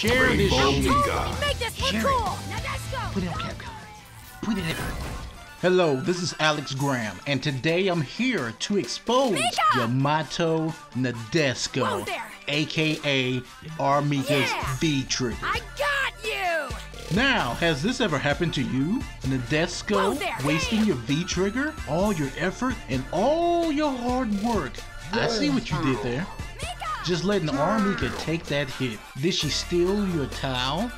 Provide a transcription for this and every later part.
Share this shit. Make this Share cool. Now. Put it on Capcom. Put it everywhere. Hello, this is Alex Graham, and today I'm here to expose Mika! Yamato Whoa Nadeshiko, aka R.Mika's Yeah. V Trigger. I got you. Now, has this ever happened to you? Whoa Nadeshiko there. wasting your V trigger, all your effort, and all your hard work. I see what you did there. Just letting R.Mika take that hit. Did she steal your towel?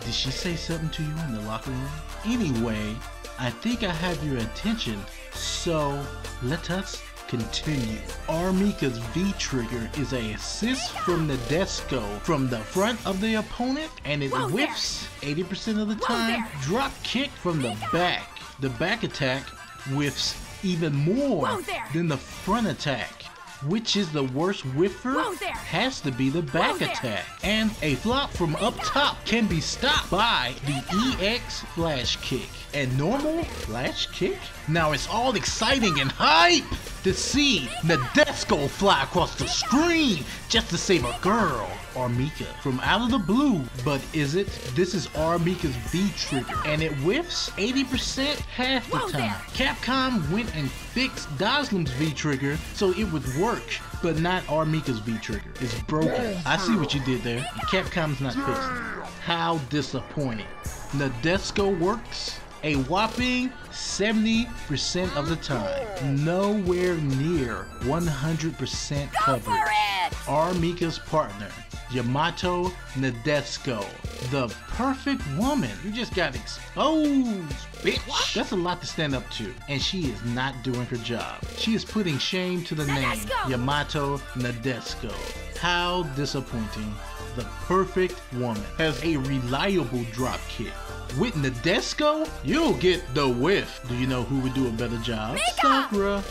Did she say something to you in the locker room? Anyway, I think I have your attention, so let us continue. R.Mika's V trigger is a assist from the Desco from the front of the opponent, and it Whoa whiffs 80% of the time. there. Drop kick from the back. The back attack whiffs even more Whoa than the front attack. Which is the worst whiffer? Has to be the back attack. And a flop from up top can be stopped by the EX flash kick. And normal flash kick? Now it's all exciting and hype to see Nadeshiko fly across the screen just to save a girl, R.Mika, from out of the blue. But is it? This is R.Mika's V trigger, and it whiffs 80% half the time. Capcom went and fixed Dhalsim's V trigger so it would work, but not R.Mika's V trigger. It's broken. I see what you did there. Capcom's not fixing it. How disappointing. Nadeshiko works a whopping 70% of the time. Nowhere near 100% Go coverage. R.Mika's partner, Yamato Nadeshiko, the perfect woman. You just got exposed, bitch. That's a lot to stand up to, and she is not doing her job. She is putting shame to the name Yamato Nadeshiko. How disappointing. The perfect woman has a reliable drop kick. With Nadeshiko, you'll get the whiff. Do you know who would do a better job? Sakura.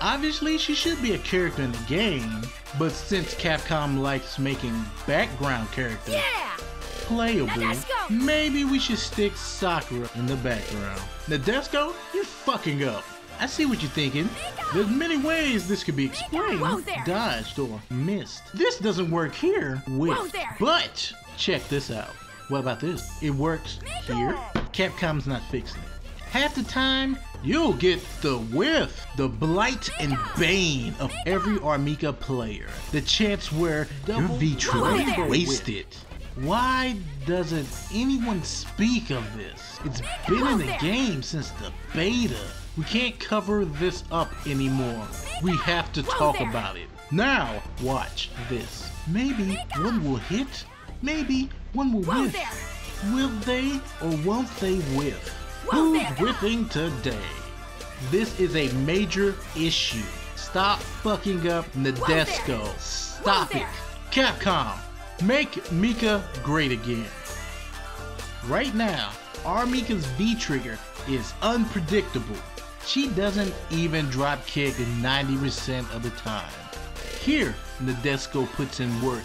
Obviously, she should be a character in the game, but since Capcom likes making background characters Yeah. playable, maybe we should stick Sakura in the background. Nadeshiko, you're fucking up. I see what you're thinking. There's many ways this could be explained, dodged, or missed. This doesn't work here with, but check this out. What about this? It works here. Capcom's not fixing it. Half the time, you'll get the whiff, the blight and bane of every R.Mika player. The chance where your V Whoa there. trigger wasted. Why doesn't anyone speak of this? It's been in the game since the beta. We can't cover this up anymore. We have to talk about it. Now, watch this. Maybe one will hit, maybe one will Whoa whiff. there. Will they or won't they whiff? Whoa Who's there. whiffing today? This is a major issue. Stop fucking up Nadeshiko. Stop it. Capcom, make Mika great again. Right now, our Mika's V trigger is unpredictable. She doesn't even drop kick 90% of the time. Here, Nadesco puts in work.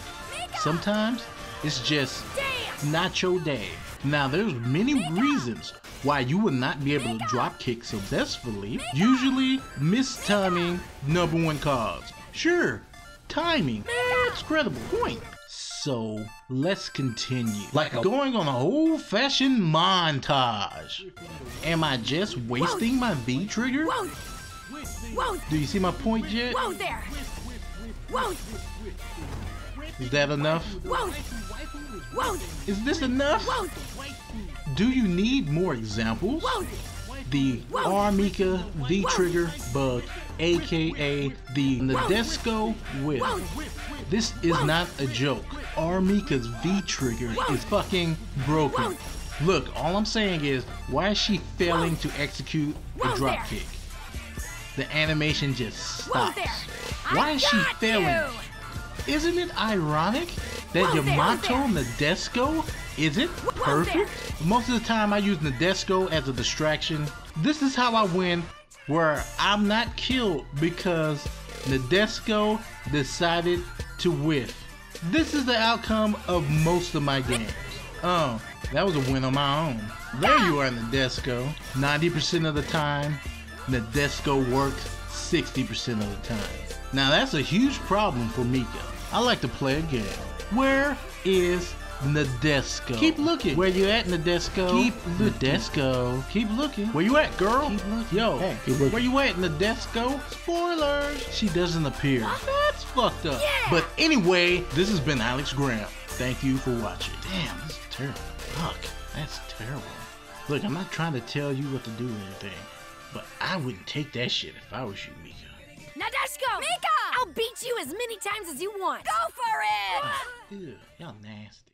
Sometimes it's just Damn. Nacho Day. Now, there's many reasons why you would not be able to drop kick successfully. Usually, mistiming number one cause. Sure, timing. That's credible point. So let's continue. Like going on an old-fashioned montage. Am I just wasting my V trigger? Whoa. Whoa. Do you see my point yet? Whoa there. Whoa. Is that enough? Is this enough? Do you need more examples? The R.Mika V trigger bug, aka the Nadeshiko whip. This is not a joke. R.Mika's V trigger is fucking broken. Look, all I'm saying is, why is she failing to execute a Whoa drop kick? The animation just stops. Why is she failing? Isn't it ironic that Whoa Yamato whoa Nadeshiko isn't Whoa perfect? Most of the time I use Nadeshiko as a distraction. This is how I win where I'm not killed because Nadeshiko decided to whiff. This is the outcome of most of my games. Oh, that was a win on my own. There you are, Nadeshiko. 90% of the time, Nadeshiko works 60% of the time. Now that's a huge problem for Mika. I like to play a game. Where is Nadeshiko. Keep looking. Where you at, Nadeshiko? Keep looking. Nadeshiko. Keep looking. Where you at, girl? Keep looking. Yo, Hey, keep looking. where you at, Nadeshiko? Spoilers. She doesn't appear. That's fucked up. Yeah. But anyway, this has been Alex Graham. Thank you for watching. Damn, this is terrible. Fuck, that's terrible. Look, I'm not trying to tell you what to do or anything, but I wouldn't take that shit if I was you, Mika. Nadeshiko! Mika! I'll beat you as many times as you want. Go for it! Ew, y'all nasty.